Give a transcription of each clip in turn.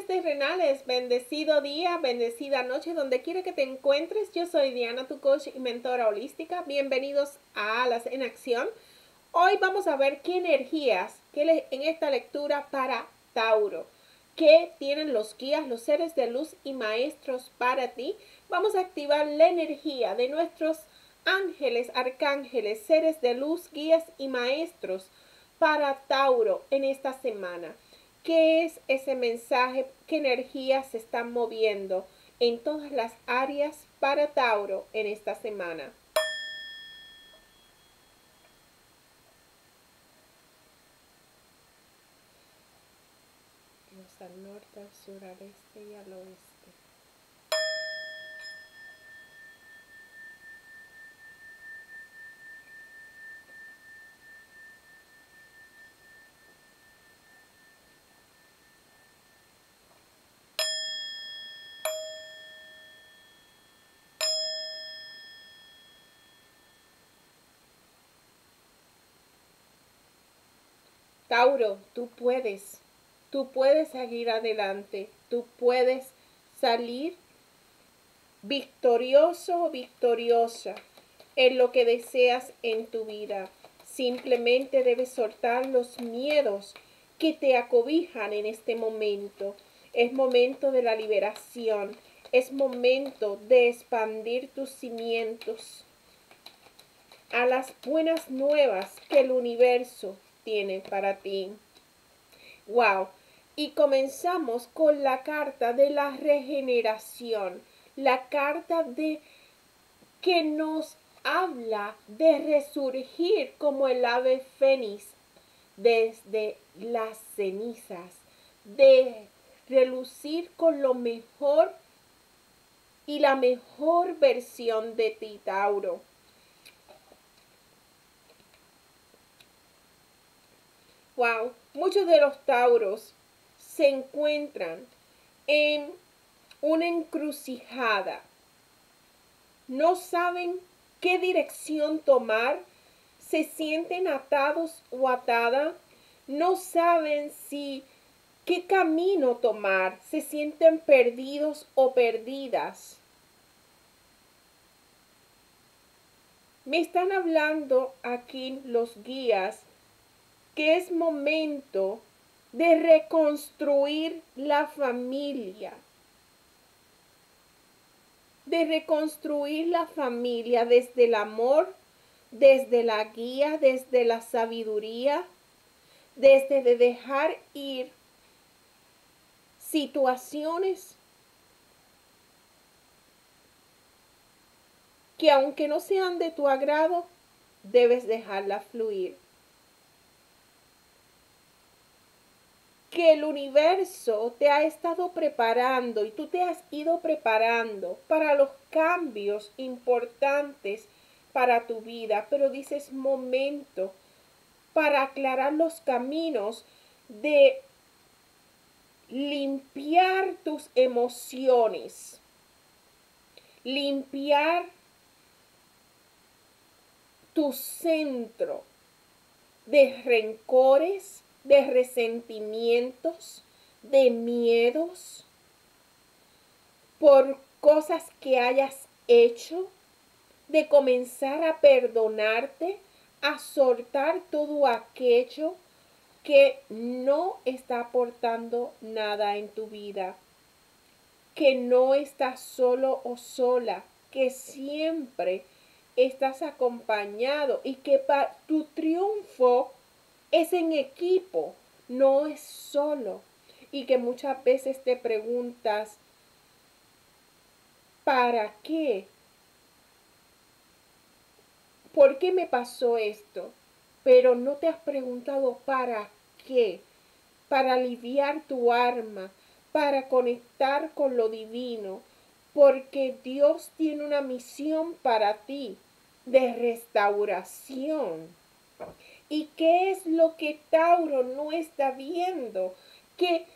bendiciones terrenales, bendecido día, bendecida noche, donde quiera que te encuentres. Yo soy Diana, tu coach y mentora holística. Bienvenidos a Alas en Acción. Hoy vamos a ver qué energías que en esta lectura para Tauro, qué tienen los guías, los seres de luz y maestros para ti. Vamos a activar la energía de nuestros ángeles, arcángeles, seres de luz, guías y maestros para Tauro en esta semana. ¿Qué es ese mensaje? ¿Qué energías se están moviendo en todas las áreas para Tauro en esta semana? al norte, al sur, al este y al oeste. Tauro, tú puedes, tú puedes seguir adelante, tú puedes salir victorioso o victoriosa en lo que deseas en tu vida. Simplemente debes soltar los miedos que te acobijan en este momento. Es momento de la liberación. Es momento de expandir tus cimientos a las buenas nuevas que el universo tiene para ti. Wow. Y comenzamos con la carta de la regeneración, la carta de que nos habla de resurgir como el ave fénix desde las cenizas, de relucir con lo mejor y la mejor versión de ti, Tauro. Wow, muchos de los tauros se encuentran en una encrucijada. No saben qué dirección tomar, se sienten atados o atadas, no saben si qué camino tomar, se sienten perdidos o perdidas. Me están hablando aquí los guías que es momento de reconstruir la familia. De reconstruir la familia desde el amor, desde la guía, desde la sabiduría, desde de dejar ir situaciones que aunque no sean de tu agrado, debes dejarla fluir. Que el universo te ha estado preparando y tú te has ido preparando para los cambios importantes para tu vida, pero dices momento para aclarar los caminos de limpiar tus emociones, limpiar tu centro de rencores, de resentimientos, de miedos por cosas que hayas hecho, de comenzar a perdonarte, a soltar todo aquello que no está aportando nada en tu vida, que no estás solo o sola, que siempre estás acompañado y que para tu triunfo es en equipo, no es solo. Y que muchas veces te preguntas, ¿para qué? ¿Por qué me pasó esto? Pero no te has preguntado para qué. Para aliviar tu arma, para conectar con lo divino, porque Dios tiene una misión para ti de restauración. ¿Y qué es lo que Tauro no está viendo? Que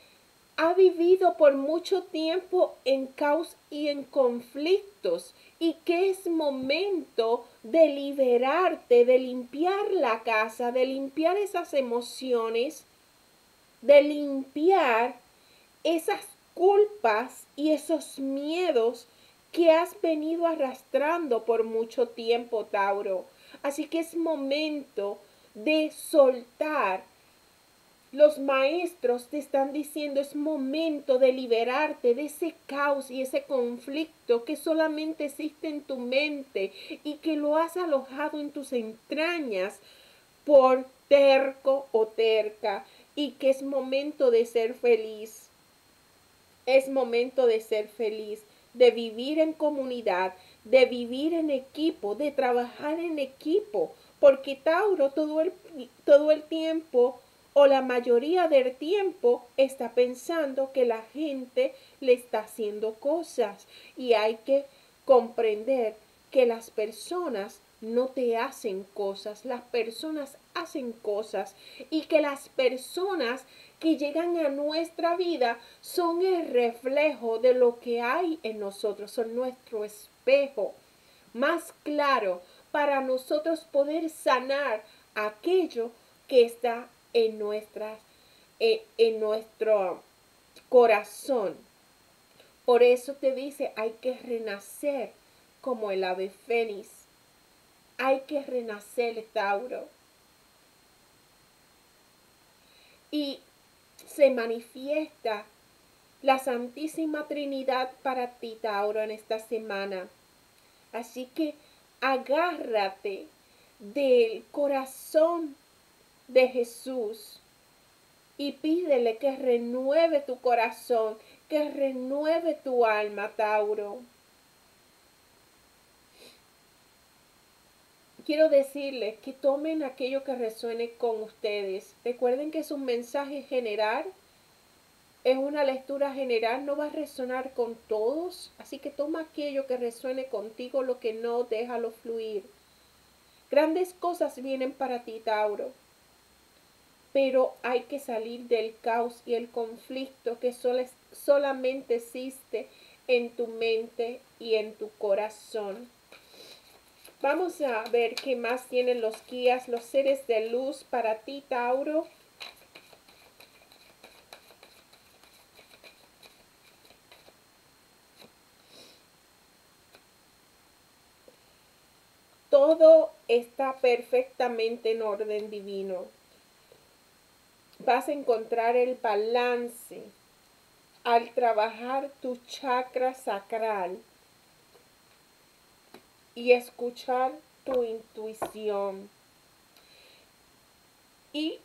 ha vivido por mucho tiempo en caos y en conflictos y que es momento de liberarte, de limpiar la casa, de limpiar esas emociones, de limpiar esas culpas y esos miedos que has venido arrastrando por mucho tiempo, Tauro. Así que es momento de soltar. Los maestros te están diciendo es momento de liberarte de ese caos y ese conflicto que solamente existe en tu mente y que lo has alojado en tus entrañas por terco o terca y que es momento de ser feliz. Es momento de ser feliz, de vivir en comunidad, de vivir en equipo, de trabajar en equipo, porque Tauro todo el, todo el tiempo o la mayoría del tiempo está pensando que la gente le está haciendo cosas. Y hay que comprender que las personas no te hacen cosas, las personas hacen cosas y que las personas que llegan a nuestra vida son el reflejo de lo que hay en nosotros, son nuestro espejo. Más claro para nosotros poder sanar aquello que está en, nuestras, en, en nuestro corazón. Por eso te dice, hay que renacer como el ave fénix. Hay que renacer, Tauro. Y se manifiesta la Santísima Trinidad para ti, Tauro, en esta semana. Así que agárrate del corazón de Jesús y pídele que renueve tu corazón, que renueve tu alma, Tauro. Quiero decirles que tomen aquello que resuene con ustedes. Recuerden que es un mensaje general, es una lectura general, no va a resonar con todos, así que toma aquello que resuene contigo, lo que no, déjalo fluir. Grandes cosas vienen para ti, Tauro pero hay que salir del caos y el conflicto que solamente existe en tu mente y en tu corazón. Vamos a ver qué más tienen los guías, los seres de luz para ti, Tauro. Todo está perfectamente en orden divino vas a encontrar el balance al trabajar tu chakra sacral y escuchar tu intuición. Y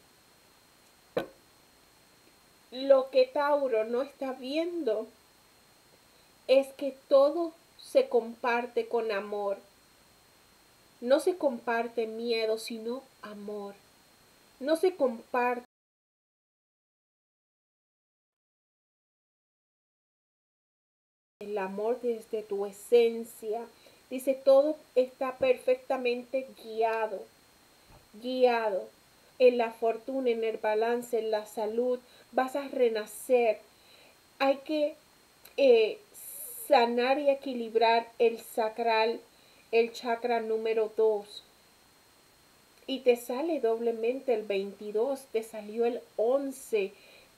lo que Tauro no está viendo es que todo se comparte con amor. No se comparte miedo, sino amor. No se comparte el amor desde tu esencia. Dice, todo está perfectamente guiado, guiado en la fortuna, en el balance, en la salud. Vas a renacer. Hay que eh, sanar y equilibrar el sacral, el chakra número 2. Y te sale doblemente el 22, te salió el 11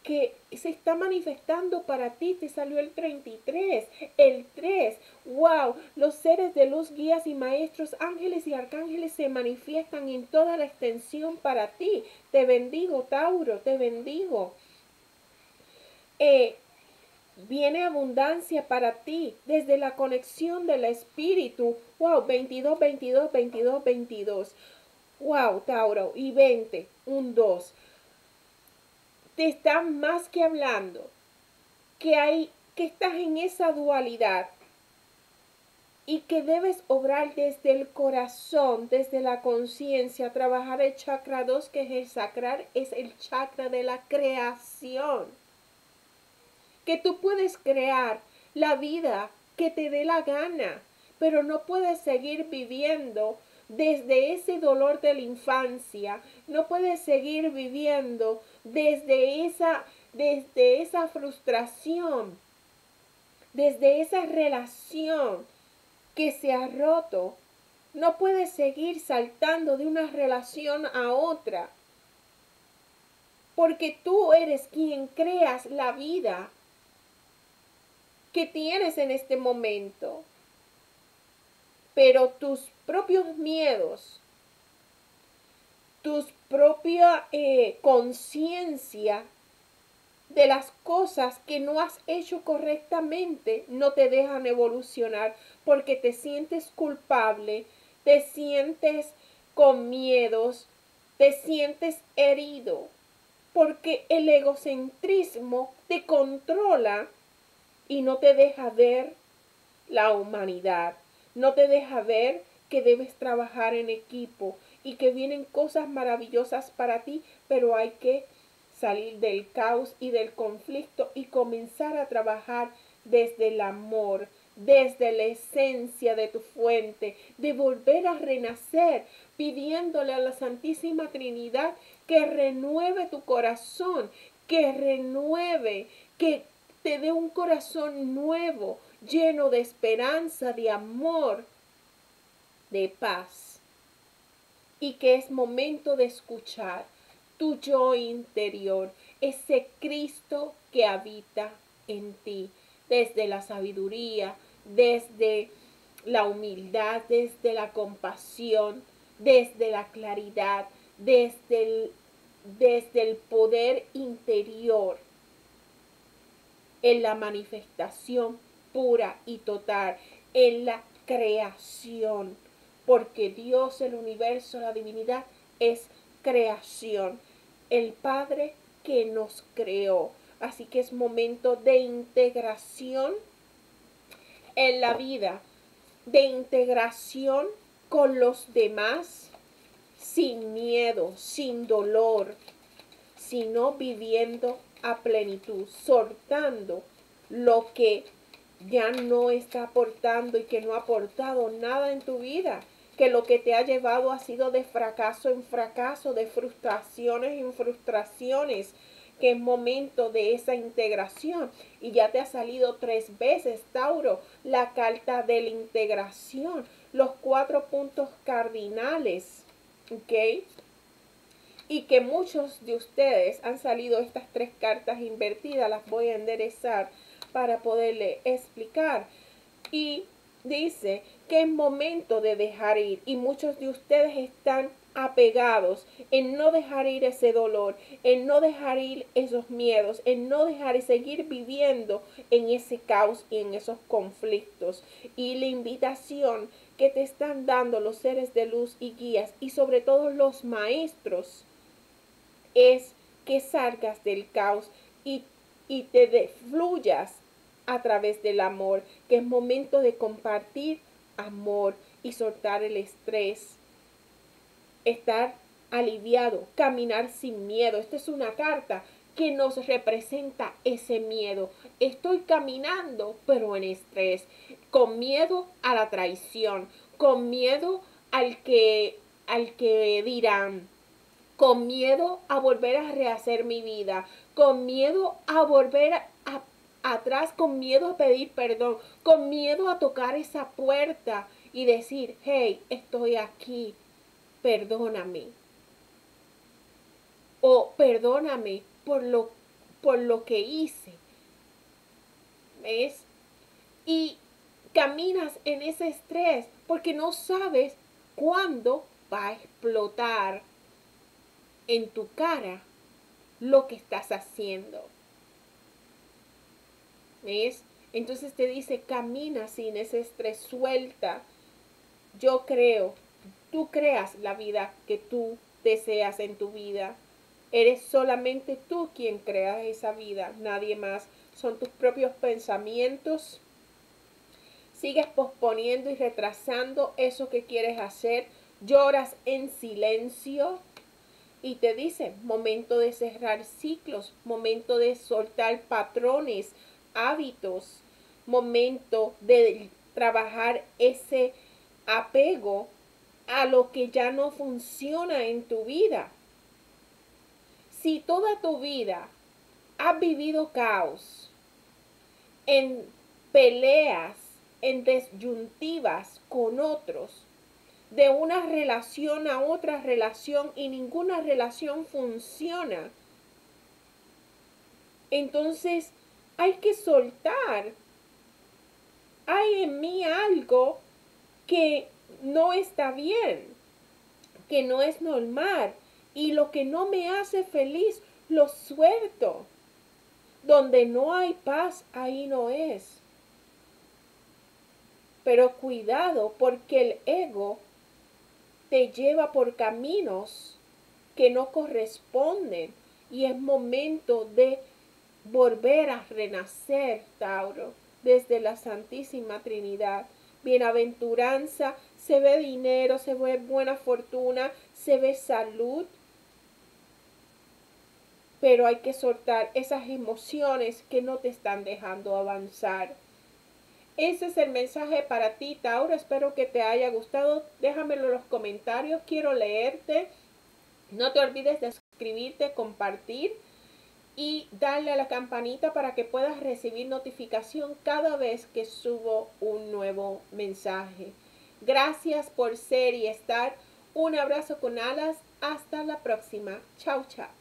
que se está manifestando para ti. Te salió el 33, el 3. ¡Wow! Los seres de luz, guías y maestros, ángeles y arcángeles se manifiestan en toda la extensión para ti. Te bendigo, Tauro, te bendigo. Eh, viene abundancia para ti desde la conexión del espíritu. ¡Wow! 22, 22, 22, 22. ¡Wow, Tauro! Y 20, un 2 te están más que hablando que hay que estás en esa dualidad y que debes obrar desde el corazón, desde la conciencia, trabajar el chakra 2, que es el sacral, es el chakra de la creación. Que tú puedes crear la vida que te dé la gana, pero no puedes seguir viviendo desde ese dolor de la infancia, no puedes seguir viviendo desde esa, desde esa frustración, desde esa relación que se ha roto. No puedes seguir saltando de una relación a otra, porque tú eres quien creas la vida que tienes en este momento. Pero tus propios miedos, tus propia eh, conciencia de las cosas que no has hecho correctamente no te dejan evolucionar porque te sientes culpable, te sientes con miedos, te sientes herido, porque el egocentrismo te controla y no te deja ver la humanidad, no te deja ver que debes trabajar en equipo y que vienen cosas maravillosas para ti, pero hay que salir del caos y del conflicto y comenzar a trabajar desde el amor, desde la esencia de tu fuente, de volver a renacer, pidiéndole a la Santísima Trinidad que renueve tu corazón, que renueve, que te dé un corazón nuevo, lleno de esperanza, de amor, de paz. Y que es momento de escuchar tu yo interior, ese Cristo que habita en ti, desde la sabiduría, desde la humildad, desde la compasión, desde la claridad, desde el, desde el poder interior, en la manifestación pura y total, en la creación, porque Dios, el universo, la divinidad es creación. El Padre que nos creó. Así que es momento de integración en la vida, de integración con los demás, sin miedo, sin dolor, sino viviendo a plenitud, soltando lo que ya no está aportando y que no ha aportado nada en tu vida que lo que te ha llevado ha sido de fracaso en fracaso, de frustraciones en frustraciones, que es momento de esa integración. Y ya te ha salido tres veces, Tauro, la carta de la integración, los cuatro puntos cardinales, ¿ok? Y que muchos de ustedes han salido estas tres cartas invertidas, las voy a enderezar para poderle explicar. Y dice que es momento de dejar ir y muchos de ustedes están apegados en no dejar ir ese dolor, en no dejar ir esos miedos, en no dejar y seguir viviendo en ese caos y en esos conflictos. Y la invitación que te están dando los seres de luz y guías y sobre todo los maestros es que salgas del caos y, y te fluyas a través del amor, que es momento de compartir amor y soltar el estrés, estar aliviado, caminar sin miedo. Esta es una carta que nos representa ese miedo. Estoy caminando, pero en estrés, con miedo a la traición, con miedo al que al que dirán, con miedo a volver a rehacer mi vida, con miedo a volver a atrás con miedo a pedir perdón, con miedo a tocar esa puerta y decir, hey, estoy aquí, perdóname. O perdóname por lo, por lo que hice. ¿Ves? Y caminas en ese estrés porque no sabes cuándo va a explotar en tu cara lo que estás haciendo. ¿Ves? Entonces te dice, camina sin ese estrés, suelta. Yo creo, tú creas la vida que tú deseas en tu vida. Eres solamente tú quien crea esa vida, nadie más. Son tus propios pensamientos. Sigues posponiendo y retrasando eso que quieres hacer. Lloras en silencio. Y te dice, momento de cerrar ciclos, momento de soltar patrones, hábitos, momento de trabajar ese apego a lo que ya no funciona en tu vida. Si toda tu vida has vivido caos, en peleas, en desyuntivas con otros, de una relación a otra relación y ninguna relación funciona, entonces hay que soltar hay en mí algo que no está bien, que no es normal. Y lo que no me hace feliz, lo suelto. Donde no hay paz, ahí no es. Pero cuidado porque el ego te lleva por caminos que no corresponden y es momento de volver a renacer, Tauro, desde la Santísima Trinidad. Bienaventuranza, se ve dinero, se ve buena fortuna, se ve salud, pero hay que soltar esas emociones que no te están dejando avanzar. Ese es el mensaje para ti, Tauro. Espero que te haya gustado. Déjamelo en los comentarios. Quiero leerte. No te olvides de suscribirte, compartir y darle a la campanita para que puedas recibir notificación cada vez que subo un nuevo mensaje. Gracias por ser y estar. Un abrazo con alas. Hasta la próxima. Chao, chao.